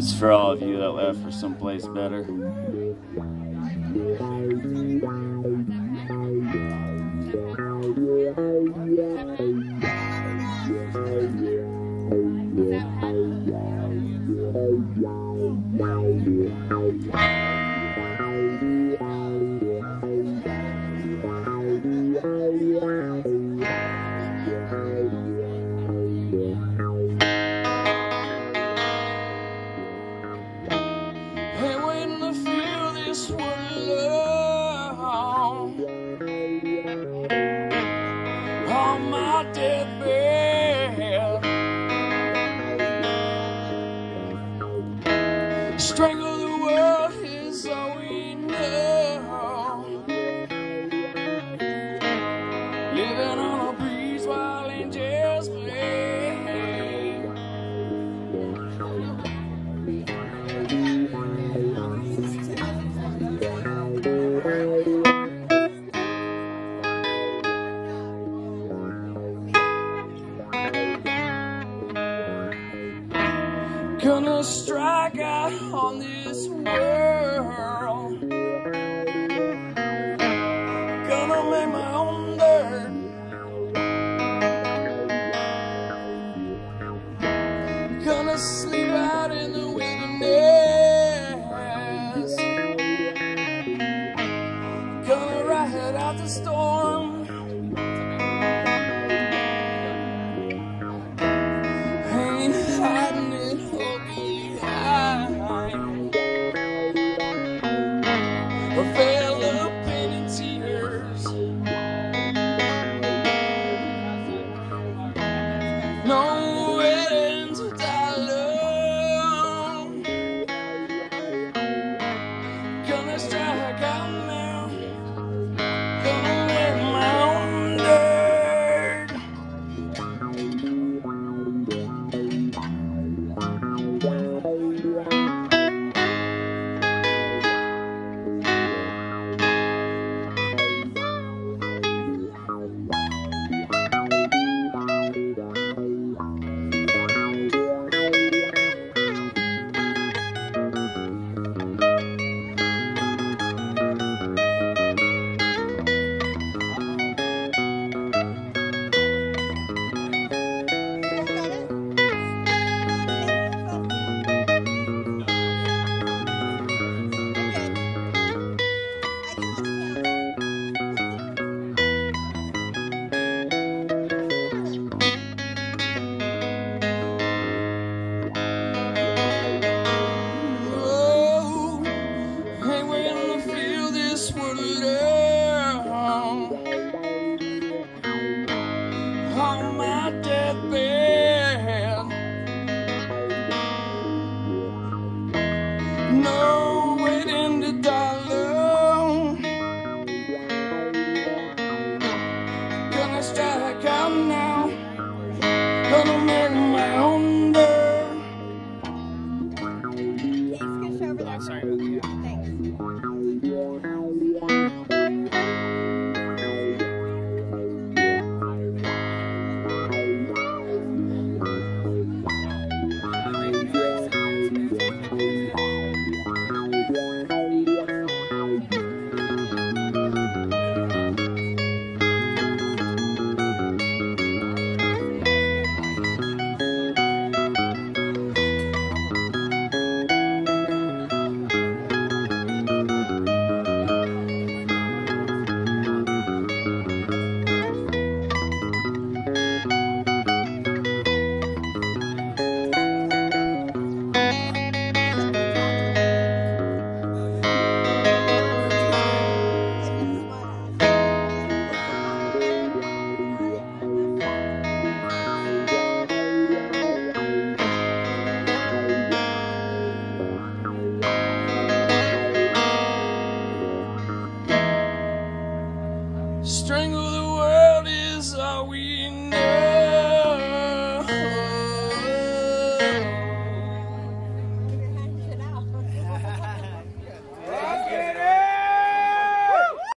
It's for all of you that left for someplace better. Ain't Strangle the world is all we know. Living on a breeze while angels play. Gonna strike out on this world. Gonna make my own dirt.